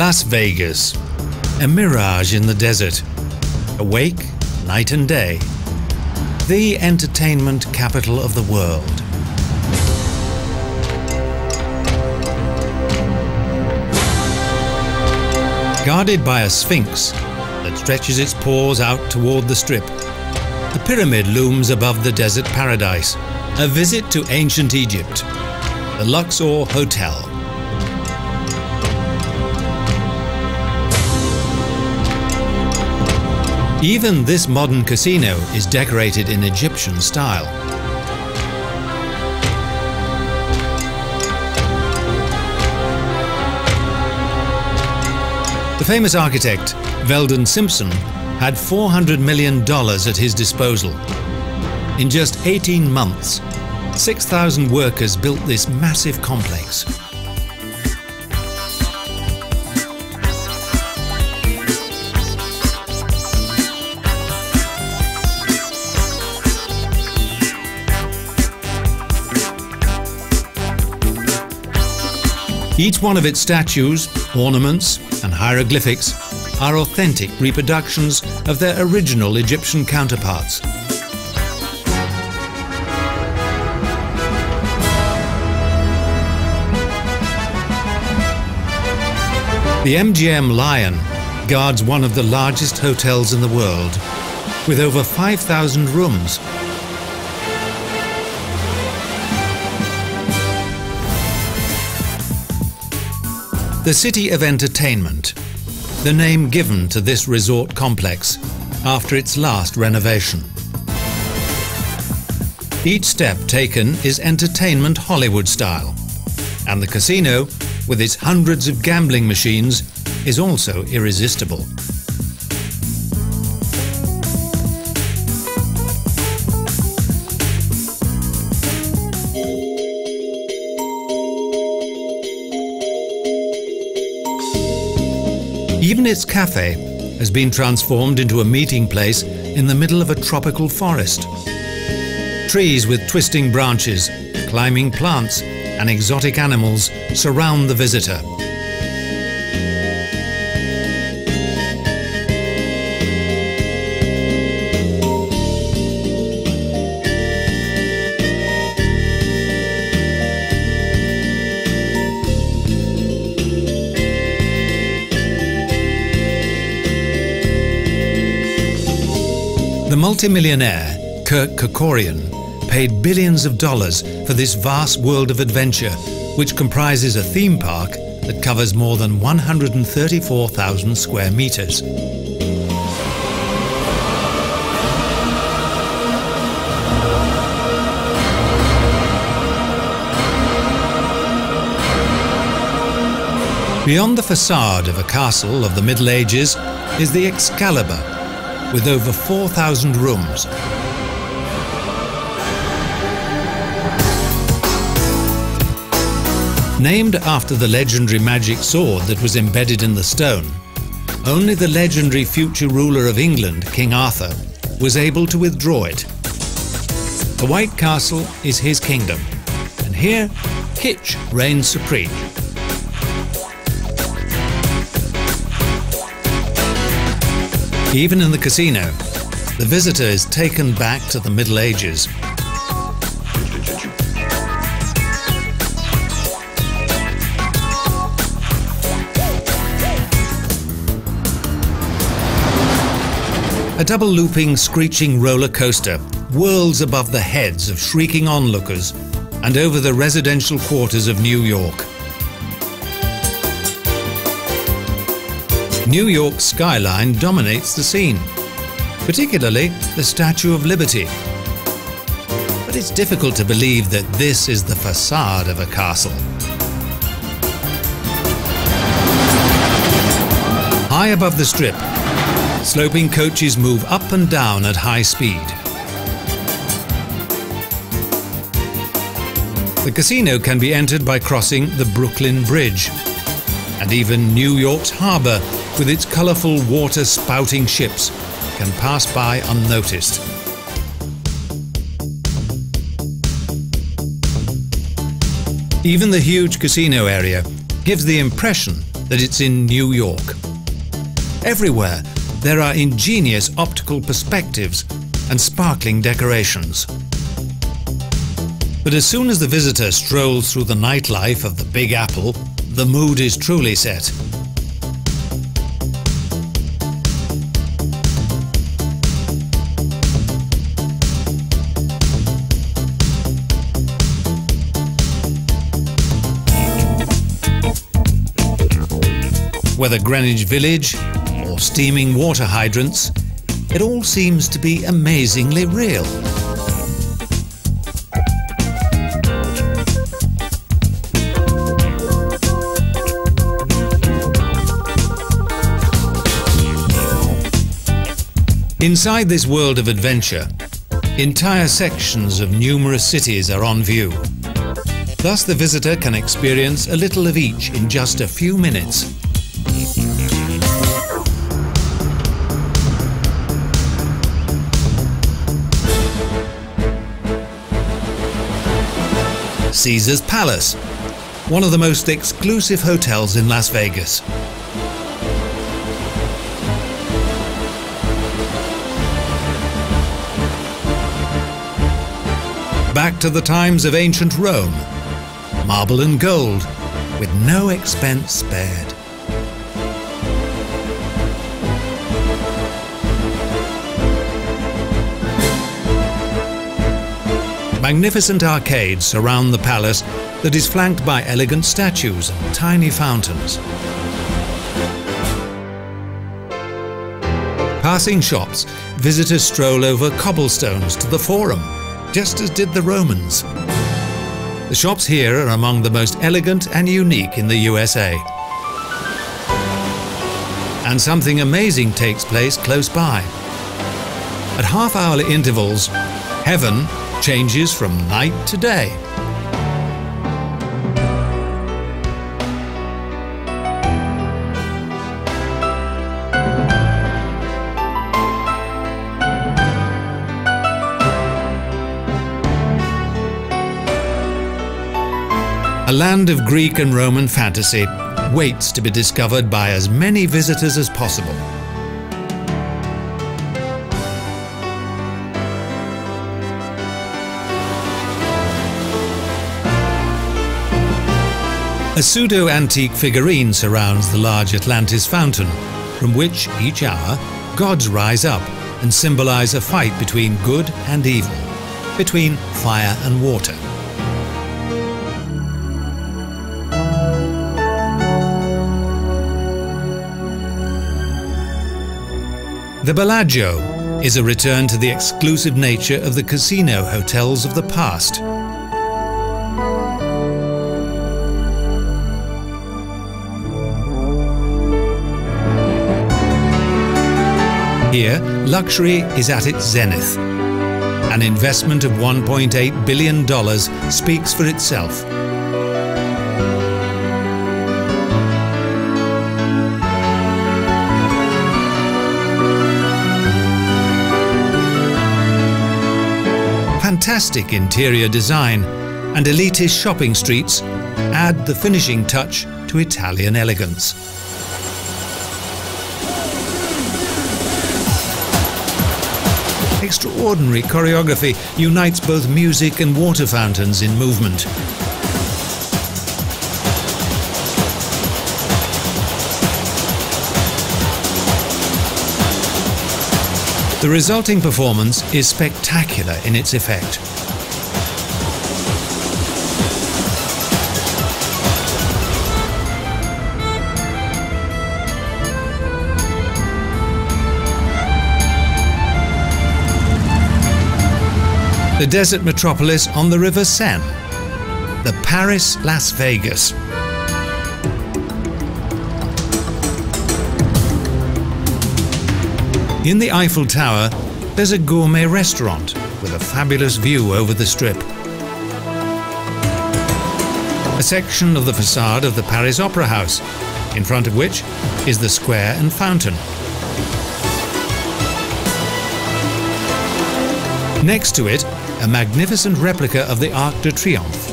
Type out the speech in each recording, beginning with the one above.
Las Vegas, a mirage in the desert, awake night and day, the entertainment capital of the world. Guarded by a sphinx that stretches its paws out toward the strip, the pyramid looms above the desert paradise, a visit to ancient Egypt, the Luxor Hotel. Even this modern casino is decorated in Egyptian style. The famous architect, Veldon Simpson, had $400 million at his disposal. In just 18 months, 6,000 workers built this massive complex. Each one of its statues, ornaments, and hieroglyphics are authentic reproductions of their original Egyptian counterparts. The MGM Lion guards one of the largest hotels in the world, with over 5,000 rooms The City of Entertainment, the name given to this resort complex after its last renovation. Each step taken is entertainment Hollywood style, and the casino, with its hundreds of gambling machines, is also irresistible. Even its cafe has been transformed into a meeting place in the middle of a tropical forest. Trees with twisting branches, climbing plants, and exotic animals surround the visitor. Multimillionaire, Kirk Kerkorian, paid billions of dollars for this vast world of adventure, which comprises a theme park that covers more than 134,000 square meters. Beyond the facade of a castle of the Middle Ages is the Excalibur, with over 4,000 rooms. Named after the legendary magic sword that was embedded in the stone, only the legendary future ruler of England, King Arthur, was able to withdraw it. The White Castle is his kingdom, and here, Kitsch reigns supreme. Even in the casino, the visitor is taken back to the Middle Ages. A double looping, screeching roller coaster whirls above the heads of shrieking onlookers and over the residential quarters of New York. New York's skyline dominates the scene, particularly the Statue of Liberty. But it's difficult to believe that this is the facade of a castle. High above the strip, sloping coaches move up and down at high speed. The casino can be entered by crossing the Brooklyn Bridge, and even New York's harbour with its colourful water spouting ships, can pass by unnoticed. Even the huge casino area gives the impression that it's in New York. Everywhere, there are ingenious optical perspectives and sparkling decorations. But as soon as the visitor strolls through the nightlife of the Big Apple, the mood is truly set. Whether Greenwich Village or steaming water hydrants, it all seems to be amazingly real. Inside this world of adventure, entire sections of numerous cities are on view. Thus the visitor can experience a little of each in just a few minutes. Caesar's Palace, one of the most exclusive hotels in Las Vegas. back to the times of ancient Rome. Marble and gold, with no expense spared. Magnificent arcades surround the palace that is flanked by elegant statues and tiny fountains. Passing shops, visitors stroll over cobblestones to the Forum, just as did the Romans. The shops here are among the most elegant and unique in the USA. And something amazing takes place close by. At half-hourly intervals, heaven changes from night to day. A land of Greek and Roman fantasy waits to be discovered by as many visitors as possible. A pseudo-antique figurine surrounds the large Atlantis fountain, from which, each hour, gods rise up and symbolize a fight between good and evil, between fire and water. The Bellagio is a return to the exclusive nature of the casino hotels of the past. Here, luxury is at its zenith. An investment of $1.8 billion speaks for itself. fantastic interior design and elitist shopping streets add the finishing touch to Italian elegance. Extraordinary choreography unites both music and water fountains in movement. The resulting performance is spectacular in its effect. The desert metropolis on the River Seine, the Paris Las Vegas. In the Eiffel Tower, there's a gourmet restaurant with a fabulous view over the strip. A section of the facade of the Paris Opera House, in front of which is the square and fountain. Next to it, a magnificent replica of the Arc de Triomphe.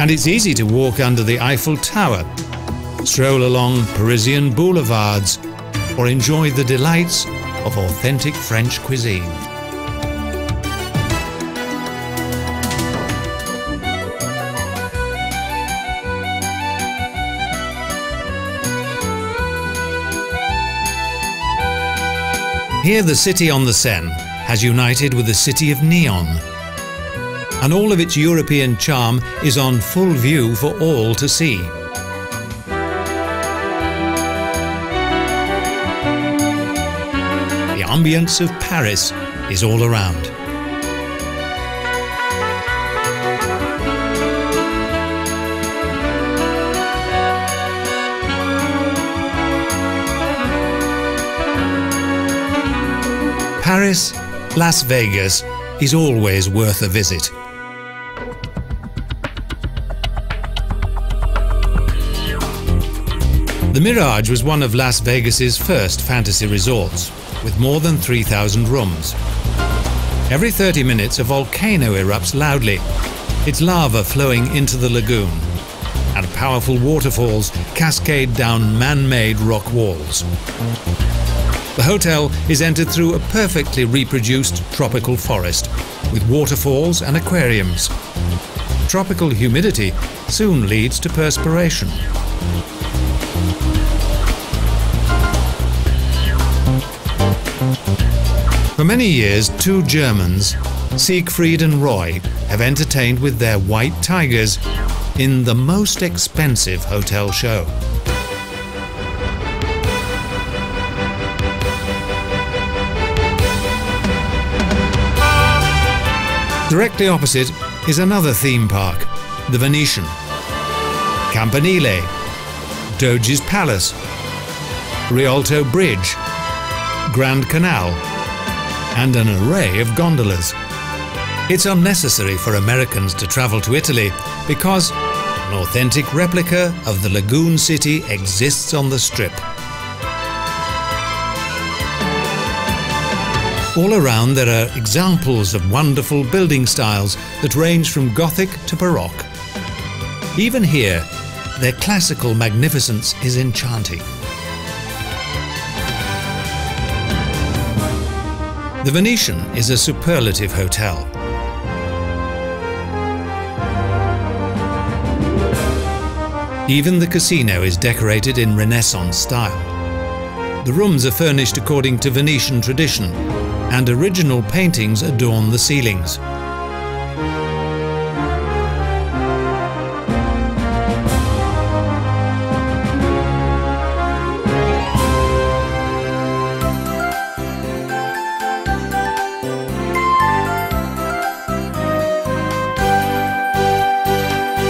And it's easy to walk under the Eiffel Tower, stroll along Parisian boulevards, or enjoy the delights of authentic French cuisine. Here the city on the Seine has united with the city of neon. And all of its European charm is on full view for all to see. The ambience of Paris is all around. Paris, Las Vegas is always worth a visit. The Mirage was one of Las Vegas's first fantasy resorts, with more than 3,000 rooms. Every 30 minutes a volcano erupts loudly, its lava flowing into the lagoon, and powerful waterfalls cascade down man-made rock walls. The hotel is entered through a perfectly reproduced tropical forest, with waterfalls and aquariums. Tropical humidity soon leads to perspiration. For many years, two Germans, Siegfried and Roy, have entertained with their white tigers in the most expensive hotel show. Directly opposite is another theme park, the Venetian, Campanile, Doge's Palace, Rialto Bridge, Grand Canal, and an array of gondolas. It's unnecessary for Americans to travel to Italy because an authentic replica of the Lagoon City exists on the Strip. All around there are examples of wonderful building styles that range from Gothic to Baroque. Even here, their classical magnificence is enchanting. The Venetian is a superlative hotel. Even the casino is decorated in Renaissance style. The rooms are furnished according to Venetian tradition and original paintings adorn the ceilings.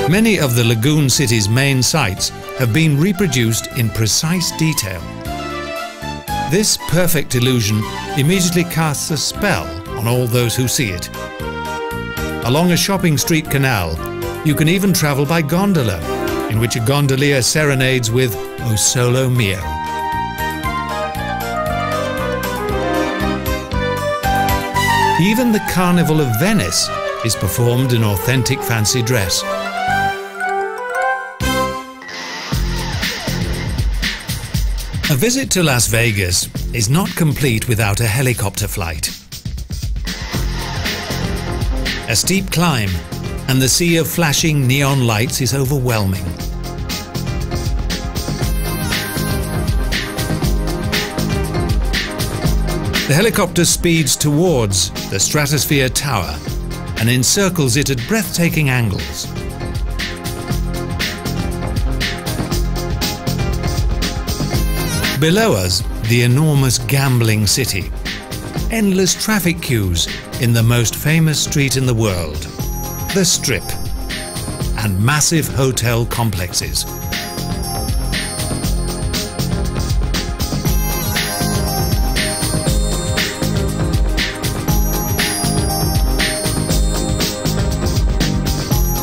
Many of the Lagoon City's main sites have been reproduced in precise detail. This perfect illusion immediately casts a spell on all those who see it. Along a shopping street canal, you can even travel by gondola, in which a gondolier serenades with O Sole Mio. Even the Carnival of Venice is performed in authentic fancy dress. A visit to Las Vegas is not complete without a helicopter flight. A steep climb and the sea of flashing neon lights is overwhelming. The helicopter speeds towards the Stratosphere Tower and encircles it at breathtaking angles. Below us, the enormous gambling city. Endless traffic queues in the most famous street in the world, the Strip, and massive hotel complexes.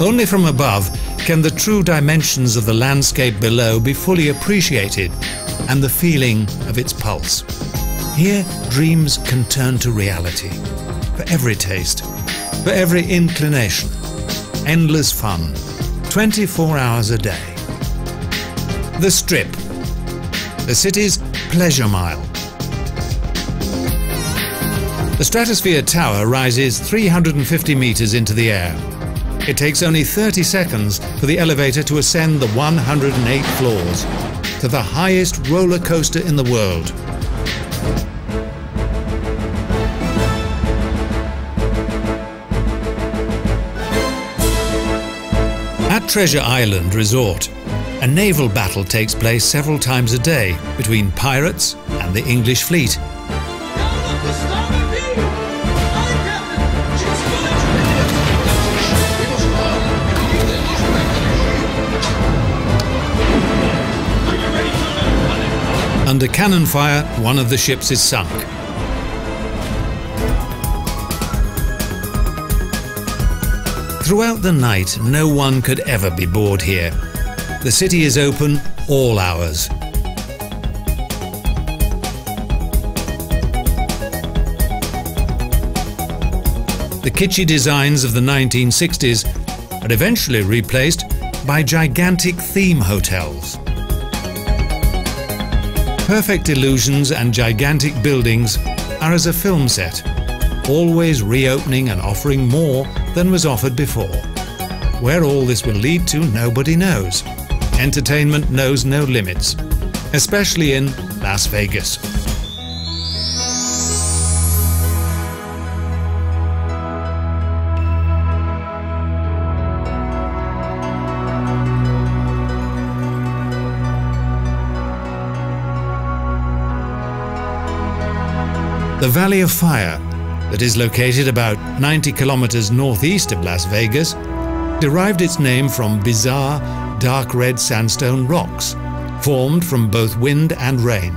Only from above can the true dimensions of the landscape below be fully appreciated and the feeling of its pulse. Here, dreams can turn to reality. For every taste, for every inclination, endless fun, 24 hours a day. The Strip, the city's pleasure mile. The Stratosphere Tower rises 350 metres into the air. It takes only 30 seconds for the elevator to ascend the 108 floors to the highest roller coaster in the world. At Treasure Island Resort, a naval battle takes place several times a day between pirates and the English fleet. Under cannon fire, one of the ships is sunk. Throughout the night, no one could ever be bored here. The city is open all hours. The kitschy designs of the 1960s are eventually replaced by gigantic theme hotels. Perfect illusions and gigantic buildings are as a film set, always reopening and offering more than was offered before. Where all this will lead to, nobody knows. Entertainment knows no limits, especially in Las Vegas. The Valley of Fire, that is located about 90 kilometers northeast of Las Vegas, derived its name from bizarre, dark red sandstone rocks, formed from both wind and rain.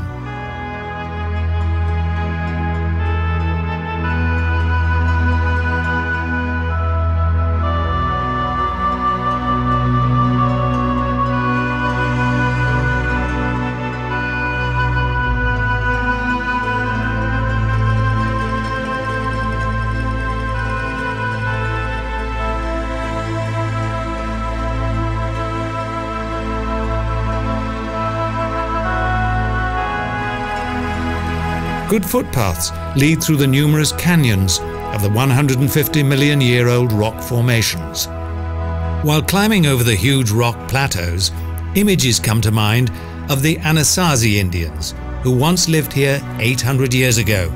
Good footpaths lead through the numerous canyons of the 150 million year old rock formations. While climbing over the huge rock plateaus, images come to mind of the Anasazi Indians, who once lived here 800 years ago.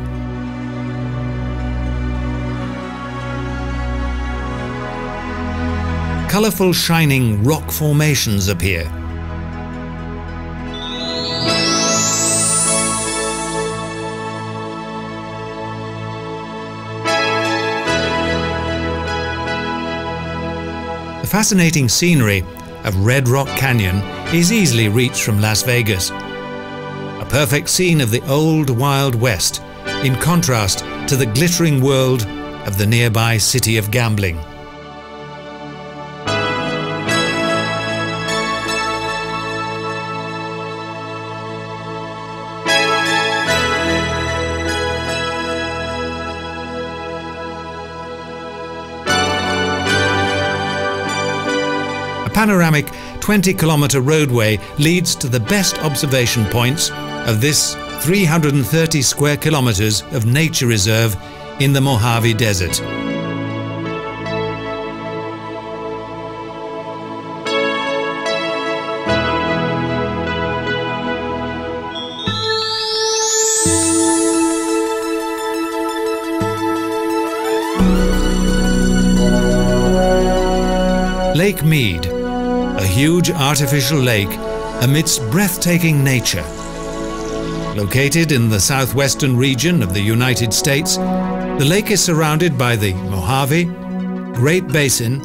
Colourful shining rock formations appear, fascinating scenery of Red Rock Canyon is easily reached from Las Vegas. A perfect scene of the old Wild West, in contrast to the glittering world of the nearby city of gambling. Panoramic 20 kilometre roadway leads to the best observation points of this 330 square kilometres of nature reserve in the Mojave Desert. Lake Mead huge artificial lake amidst breathtaking nature. Located in the southwestern region of the United States, the lake is surrounded by the Mojave, Great Basin,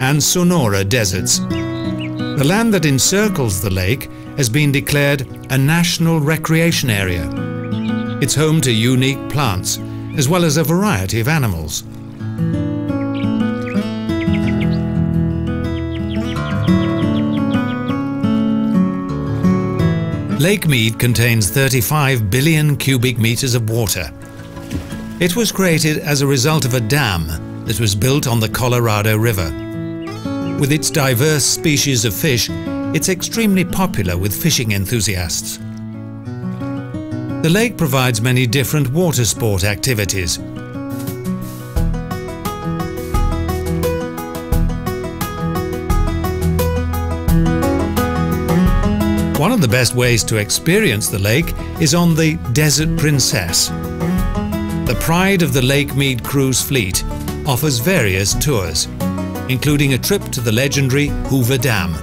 and Sonora deserts. The land that encircles the lake has been declared a national recreation area. It's home to unique plants, as well as a variety of animals. Lake Mead contains 35 billion cubic meters of water. It was created as a result of a dam that was built on the Colorado River. With its diverse species of fish, it's extremely popular with fishing enthusiasts. The lake provides many different water sport activities. The best ways to experience the lake is on the Desert Princess. The pride of the Lake Mead cruise fleet offers various tours, including a trip to the legendary Hoover Dam.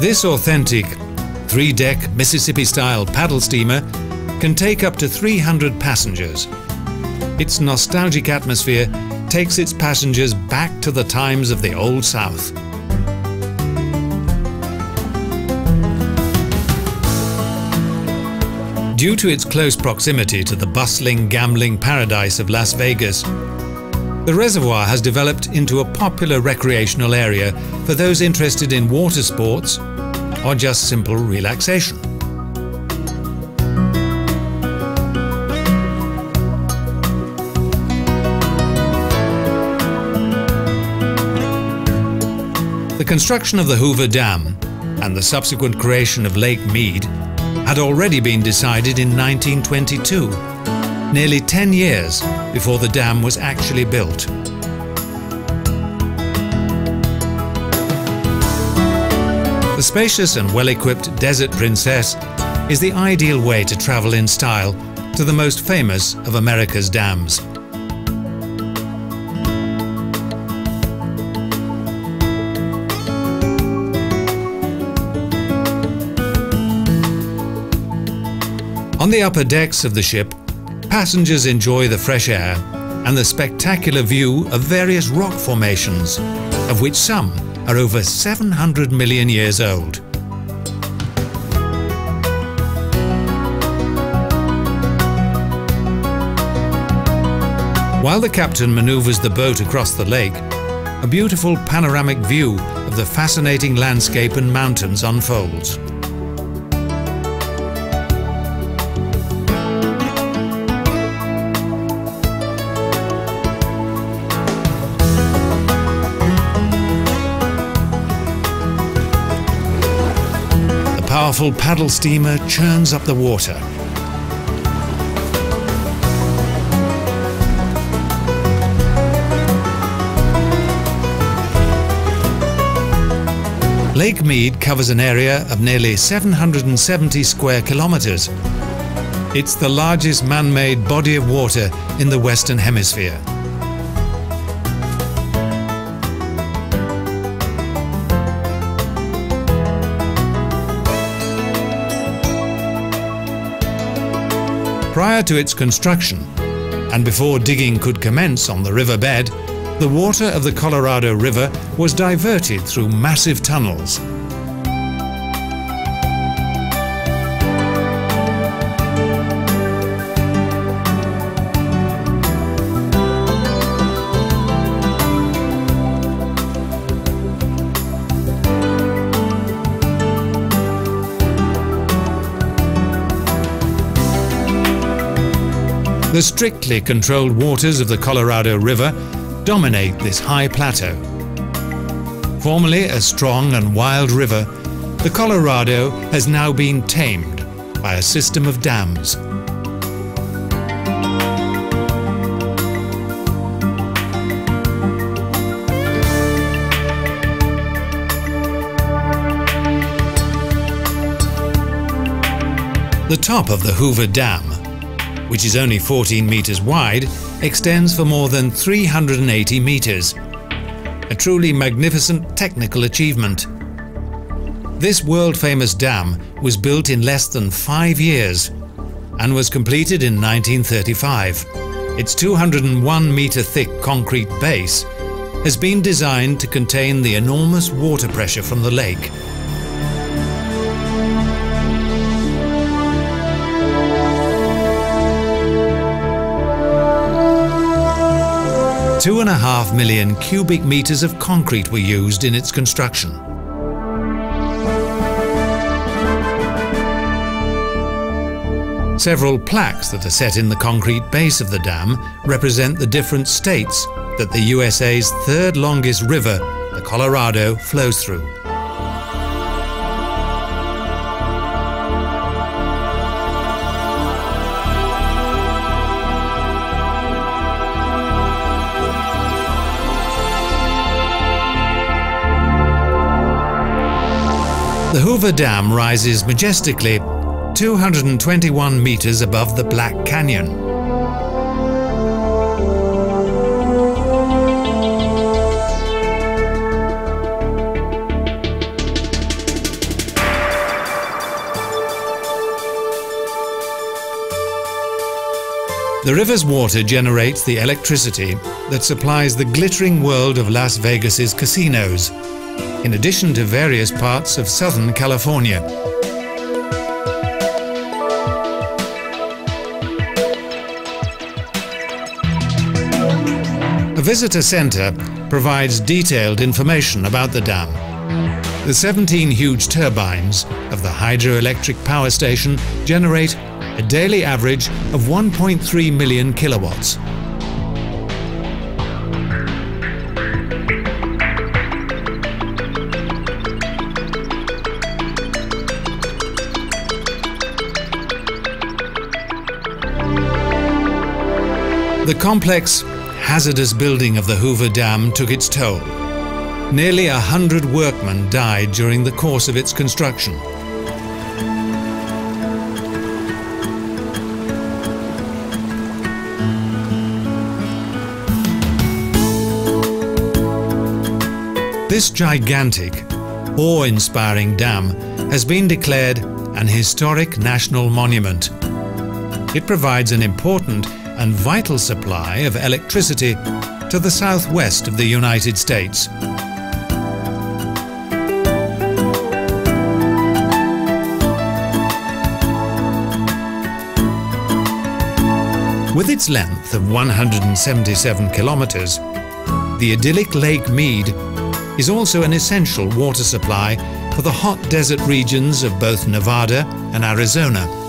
This authentic three-deck Mississippi-style paddle steamer can take up to 300 passengers. Its nostalgic atmosphere takes its passengers back to the times of the Old South. Due to its close proximity to the bustling gambling paradise of Las Vegas, the reservoir has developed into a popular recreational area for those interested in water sports or just simple relaxation. Construction of the Hoover Dam and the subsequent creation of Lake Mead had already been decided in 1922, nearly 10 years before the dam was actually built. The spacious and well-equipped Desert Princess is the ideal way to travel in style to the most famous of America's dams. On the upper decks of the ship, passengers enjoy the fresh air and the spectacular view of various rock formations, of which some are over 700 million years old. While the captain maneuvers the boat across the lake, a beautiful panoramic view of the fascinating landscape and mountains unfolds. Powerful paddle steamer churns up the water. Lake Mead covers an area of nearly 770 square kilometres. It's the largest man-made body of water in the Western Hemisphere. Prior to its construction, and before digging could commence on the riverbed, the water of the Colorado River was diverted through massive tunnels. The strictly controlled waters of the Colorado River dominate this high plateau. Formerly a strong and wild river, the Colorado has now been tamed by a system of dams. The top of the Hoover Dam which is only 14 metres wide, extends for more than 380 metres. A truly magnificent technical achievement. This world-famous dam was built in less than five years and was completed in 1935. Its 201 metre thick concrete base has been designed to contain the enormous water pressure from the lake Two and a half million cubic meters of concrete were used in its construction. Several plaques that are set in the concrete base of the dam represent the different states that the USA's third longest river, the Colorado, flows through. The Hoover Dam rises majestically 221 meters above the Black Canyon. The river's water generates the electricity that supplies the glittering world of Las Vegas's casinos in addition to various parts of Southern California. A visitor centre provides detailed information about the dam. The 17 huge turbines of the hydroelectric power station generate a daily average of 1.3 million kilowatts. The complex, hazardous building of the Hoover Dam took its toll. Nearly a hundred workmen died during the course of its construction. This gigantic, awe-inspiring dam has been declared an historic national monument. It provides an important and vital supply of electricity to the southwest of the United States. With its length of 177 kilometers, the idyllic Lake Mead is also an essential water supply for the hot desert regions of both Nevada and Arizona.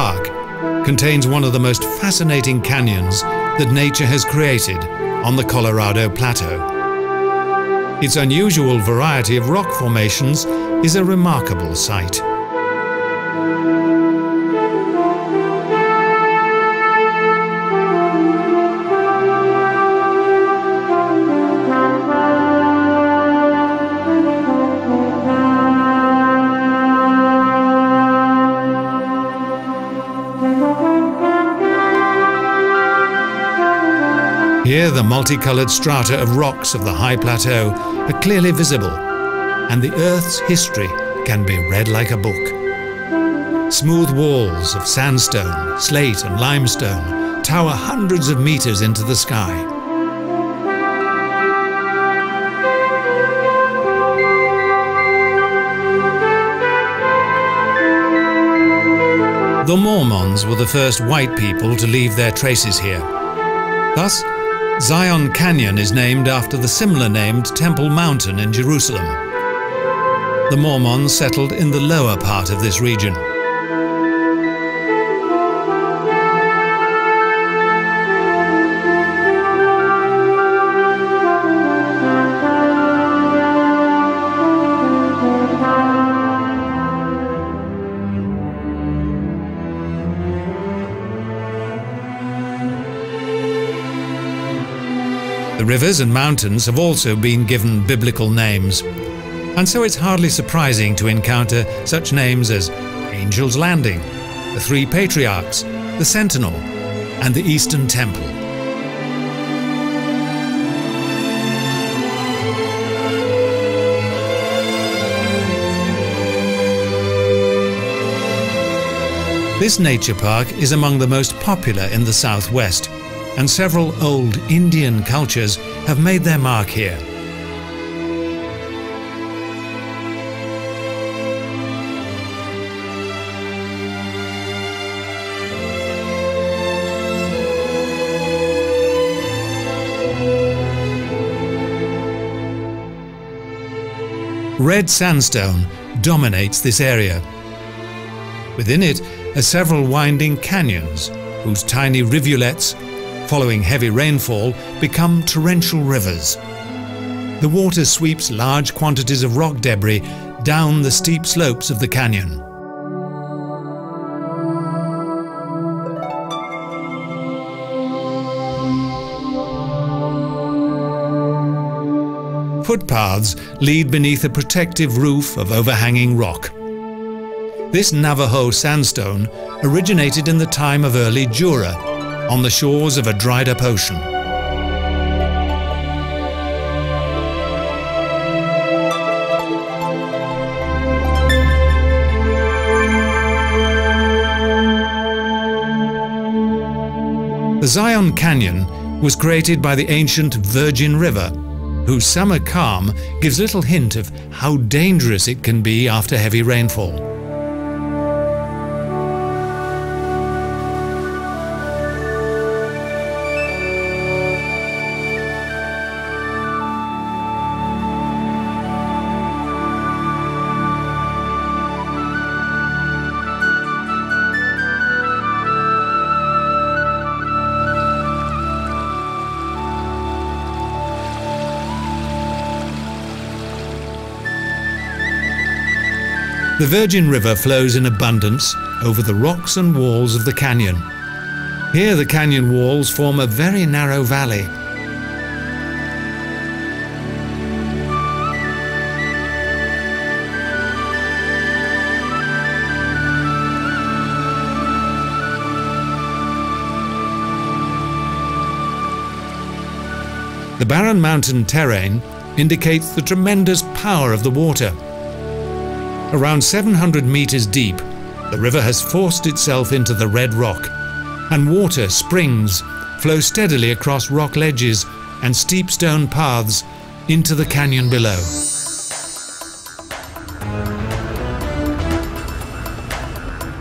Park contains one of the most fascinating canyons that nature has created on the Colorado Plateau. Its unusual variety of rock formations is a remarkable sight. Here the multicolored strata of rocks of the high plateau are clearly visible, and the Earth's history can be read like a book. Smooth walls of sandstone, slate and limestone tower hundreds of meters into the sky. The Mormons were the first white people to leave their traces here. Thus, Zion Canyon is named after the similar named Temple Mountain in Jerusalem. The Mormons settled in the lower part of this region. Rivers and mountains have also been given biblical names. And so it's hardly surprising to encounter such names as Angel's Landing, the Three Patriarchs, the Sentinel, and the Eastern Temple. This nature park is among the most popular in the southwest, and several old Indian cultures have made their mark here. Red sandstone dominates this area. Within it are several winding canyons, whose tiny rivulets, following heavy rainfall, become torrential rivers. The water sweeps large quantities of rock debris down the steep slopes of the canyon. Footpaths lead beneath a protective roof of overhanging rock. This Navajo sandstone originated in the time of early Jura, on the shores of a dried up ocean. The Zion Canyon was created by the ancient Virgin River whose summer calm gives little hint of how dangerous it can be after heavy rainfall. The Virgin River flows in abundance over the rocks and walls of the canyon. Here the canyon walls form a very narrow valley. The barren mountain terrain indicates the tremendous power of the water. Around 700 meters deep, the river has forced itself into the red rock, and water, springs, flow steadily across rock ledges and steep stone paths into the canyon below.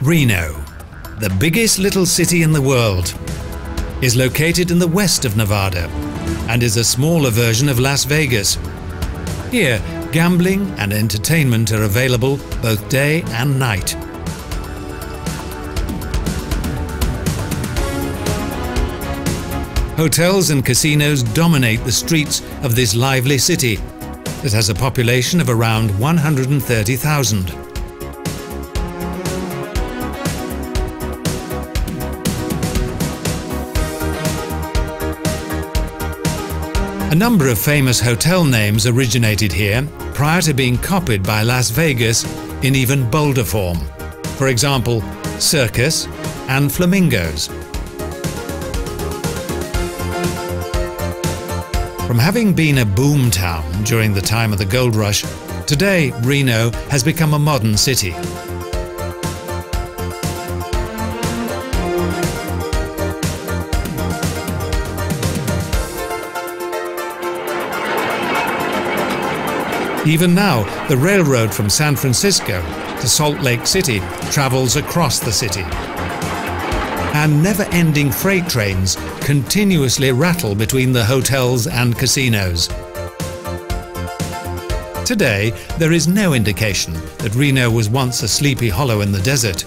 Reno, the biggest little city in the world, is located in the west of Nevada and is a smaller version of Las Vegas. Here, Gambling and entertainment are available both day and night. Hotels and casinos dominate the streets of this lively city that has a population of around 130,000. A number of famous hotel names originated here prior to being copied by Las Vegas in even bolder form. For example, Circus and Flamingos. From having been a boom town during the time of the gold rush, today Reno has become a modern city. Even now, the railroad from San Francisco to Salt Lake City travels across the city. And never-ending freight trains continuously rattle between the hotels and casinos. Today, there is no indication that Reno was once a sleepy hollow in the desert.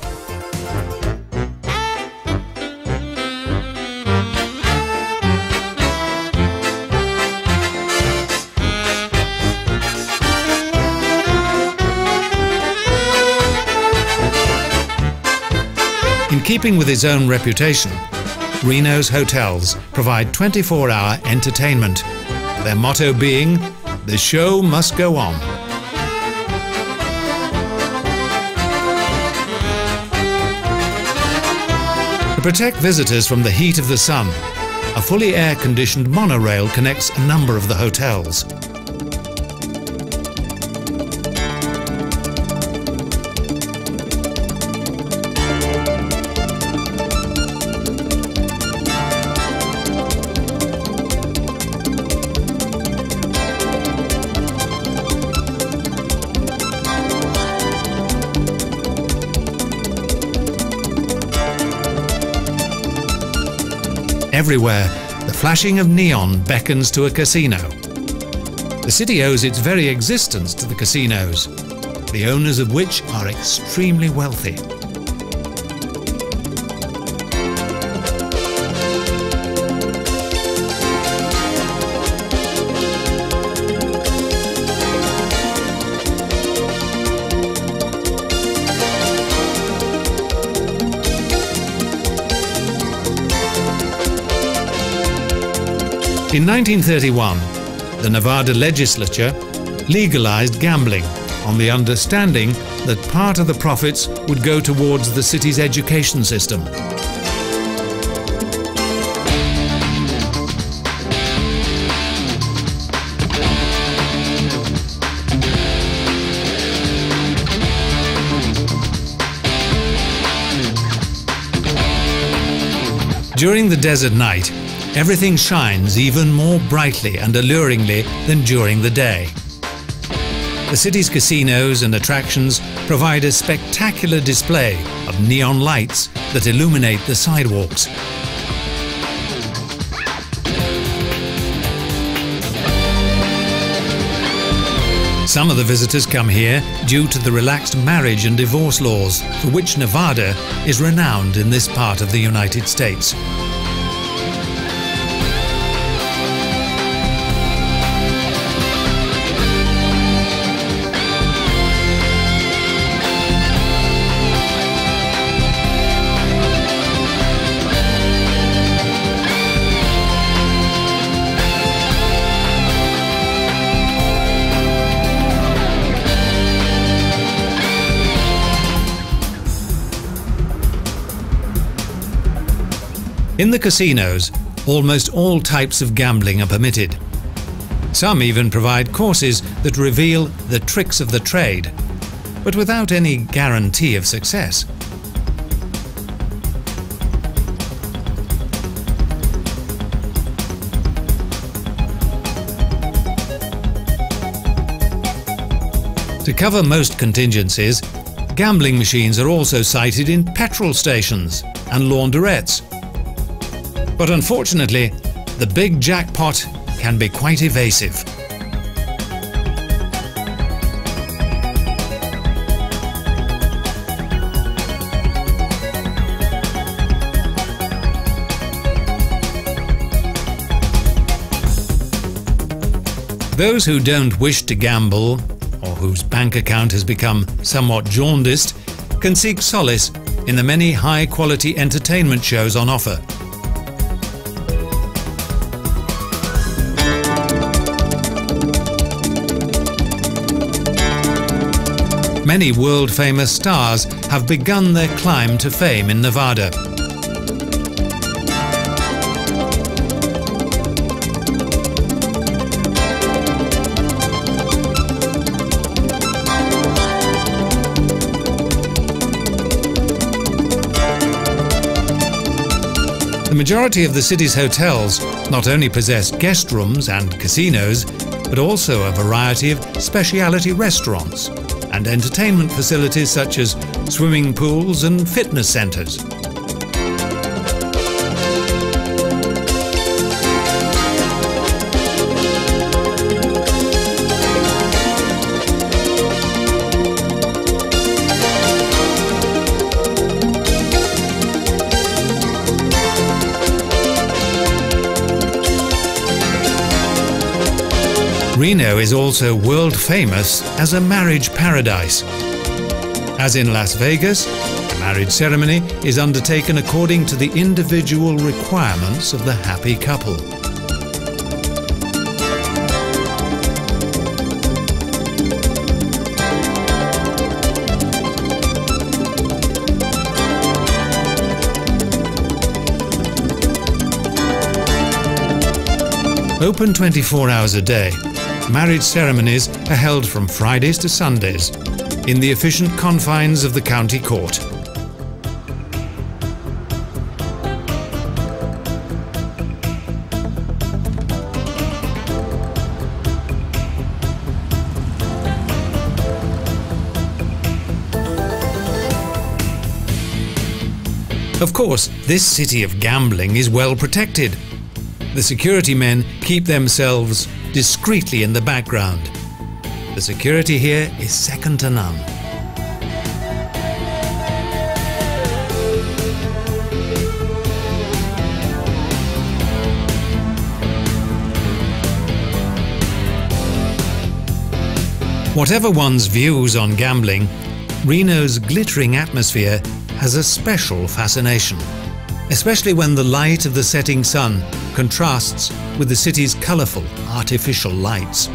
Keeping with his own reputation, Reno's hotels provide 24-hour entertainment, their motto being, the show must go on. To protect visitors from the heat of the sun, a fully air-conditioned monorail connects a number of the hotels. Everywhere, the flashing of neon beckons to a casino. The city owes its very existence to the casinos, the owners of which are extremely wealthy. In 1931, the Nevada legislature legalized gambling on the understanding that part of the profits would go towards the city's education system. During the desert night, everything shines even more brightly and alluringly than during the day. The city's casinos and attractions provide a spectacular display of neon lights that illuminate the sidewalks. Some of the visitors come here due to the relaxed marriage and divorce laws, for which Nevada is renowned in this part of the United States. In the casinos, almost all types of gambling are permitted. Some even provide courses that reveal the tricks of the trade, but without any guarantee of success. To cover most contingencies, gambling machines are also sighted in petrol stations and launderettes but unfortunately, the big jackpot can be quite evasive. Those who don't wish to gamble, or whose bank account has become somewhat jaundiced, can seek solace in the many high quality entertainment shows on offer. Many world famous stars have begun their climb to fame in Nevada. The majority of the city's hotels not only possess guest rooms and casinos, but also a variety of specialty restaurants and entertainment facilities such as swimming pools and fitness centres. Reno is also world famous as a marriage paradise. As in Las Vegas, the marriage ceremony is undertaken according to the individual requirements of the happy couple. Open 24 hours a day, marriage ceremonies are held from Fridays to Sundays in the efficient confines of the county court. Of course, this city of gambling is well protected. The security men keep themselves discreetly in the background. The security here is second to none. Whatever one's views on gambling, Reno's glittering atmosphere has a special fascination, especially when the light of the setting sun contrasts with the city's colourful artificial lights.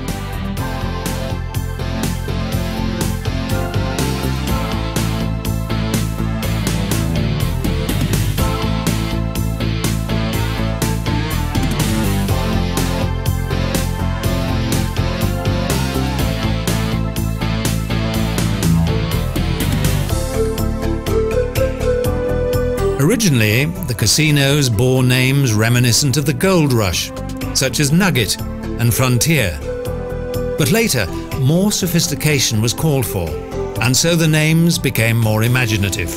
Originally, the casinos bore names reminiscent of the gold rush, such as Nugget and Frontier. But later, more sophistication was called for, and so the names became more imaginative.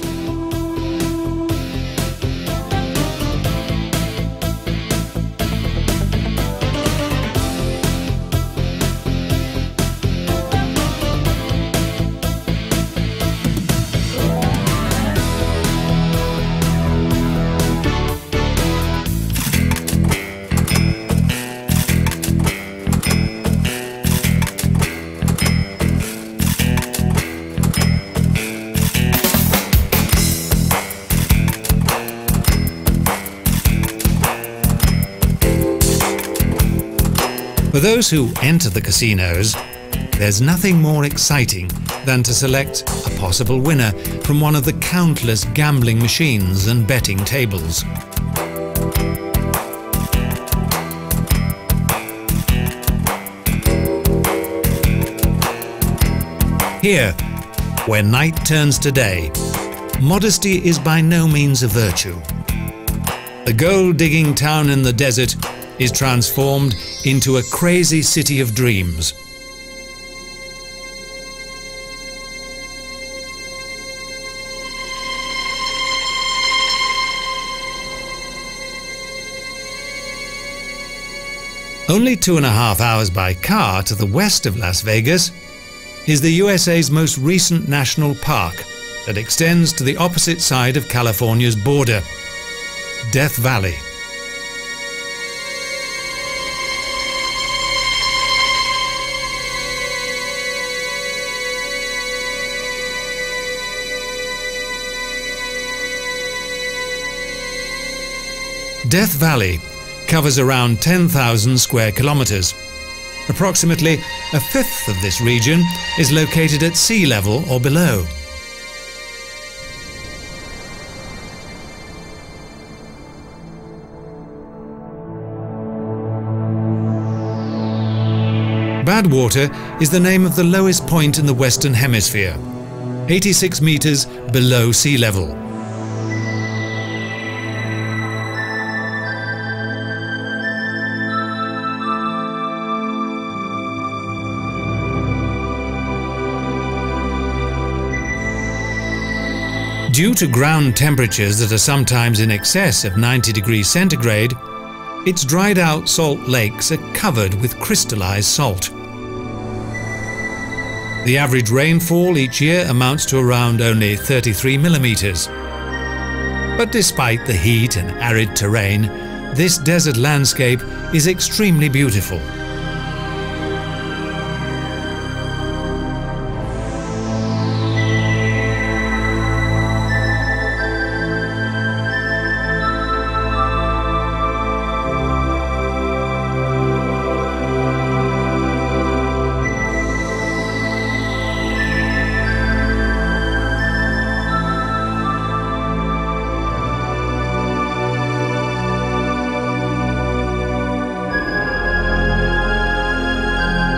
Those who enter the casinos, there's nothing more exciting than to select a possible winner from one of the countless gambling machines and betting tables. Here, where night turns to day, modesty is by no means a virtue. The gold-digging town in the desert is transformed into a crazy city of dreams. Only two and a half hours by car to the west of Las Vegas is the USA's most recent national park that extends to the opposite side of California's border, Death Valley. Death Valley covers around 10,000 square kilometres. Approximately a fifth of this region is located at sea level or below. Badwater is the name of the lowest point in the Western Hemisphere, 86 metres below sea level. Due to ground temperatures that are sometimes in excess of 90 degrees centigrade, its dried out salt lakes are covered with crystallized salt. The average rainfall each year amounts to around only 33 millimeters. But despite the heat and arid terrain, this desert landscape is extremely beautiful.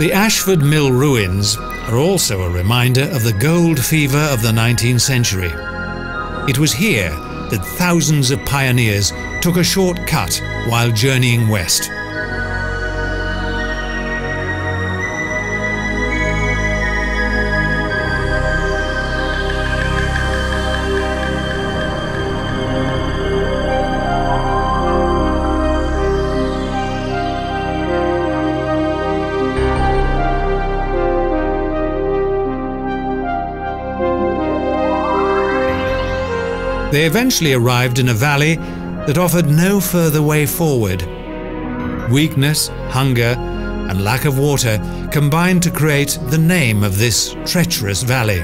The Ashford Mill ruins are also a reminder of the gold fever of the 19th century. It was here that thousands of pioneers took a short cut while journeying west. They eventually arrived in a valley that offered no further way forward. Weakness, hunger, and lack of water combined to create the name of this treacherous valley.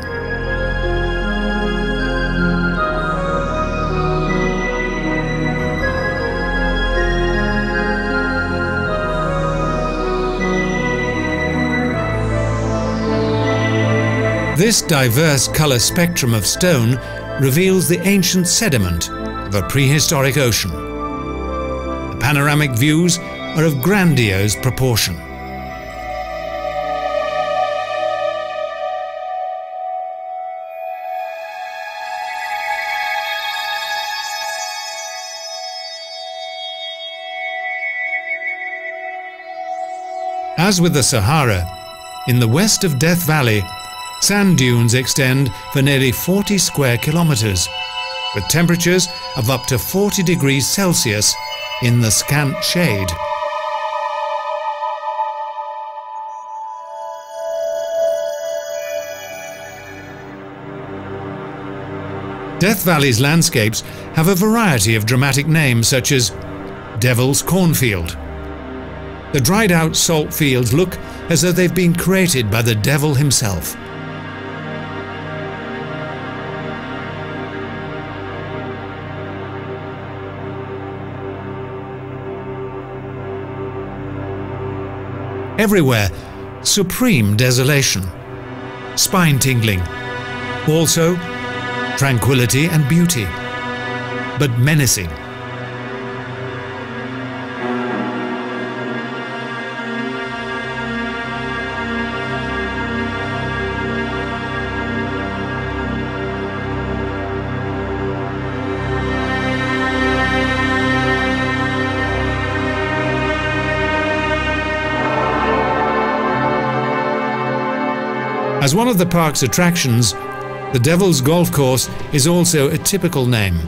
This diverse colour spectrum of stone reveals the ancient sediment of a prehistoric ocean. The panoramic views are of grandiose proportion. As with the Sahara, in the west of Death Valley, sand dunes extend for nearly 40 square kilometres, with temperatures of up to 40 degrees Celsius in the scant shade. Death Valley's landscapes have a variety of dramatic names such as Devil's Cornfield. The dried out salt fields look as though they've been created by the devil himself. Everywhere, supreme desolation, spine tingling. Also, tranquility and beauty, but menacing. As one of the park's attractions, the Devil's Golf Course is also a typical name.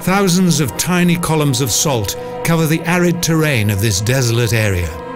Thousands of tiny columns of salt cover the arid terrain of this desolate area.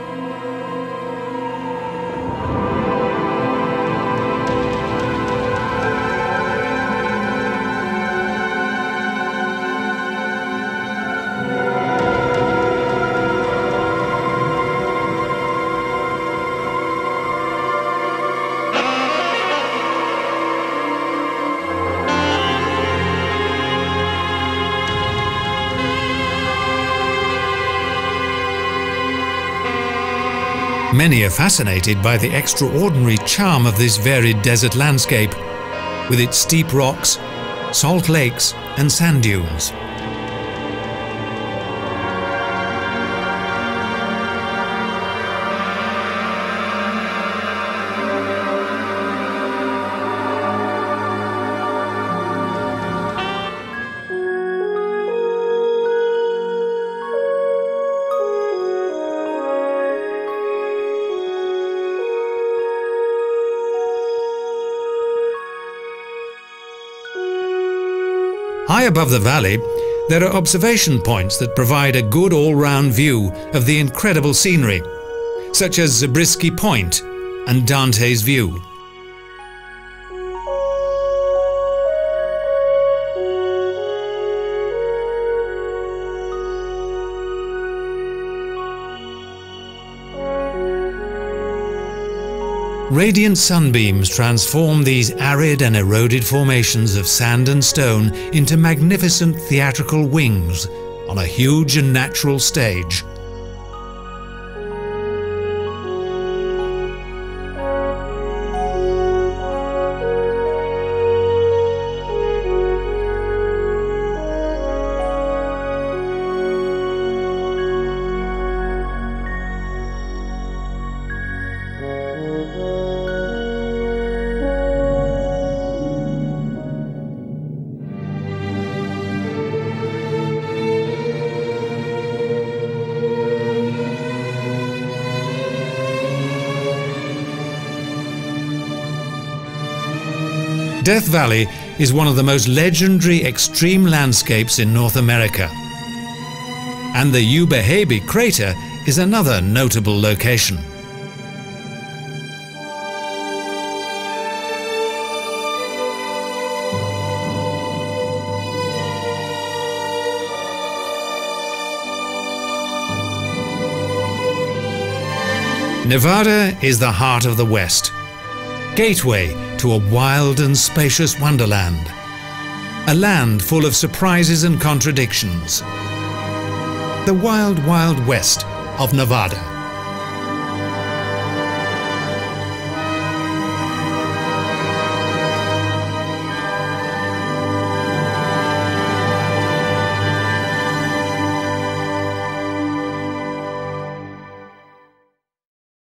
Many are fascinated by the extraordinary charm of this varied desert landscape, with its steep rocks, salt lakes and sand dunes. High above the valley, there are observation points that provide a good all-round view of the incredible scenery, such as Zabriskie Point and Dante's View. Radiant sunbeams transform these arid and eroded formations of sand and stone into magnificent theatrical wings on a huge and natural stage. Death Valley is one of the most legendary extreme landscapes in North America. And the Ubehebe crater is another notable location. Nevada is the heart of the West gateway to a wild and spacious wonderland, a land full of surprises and contradictions. The wild, wild west of Nevada.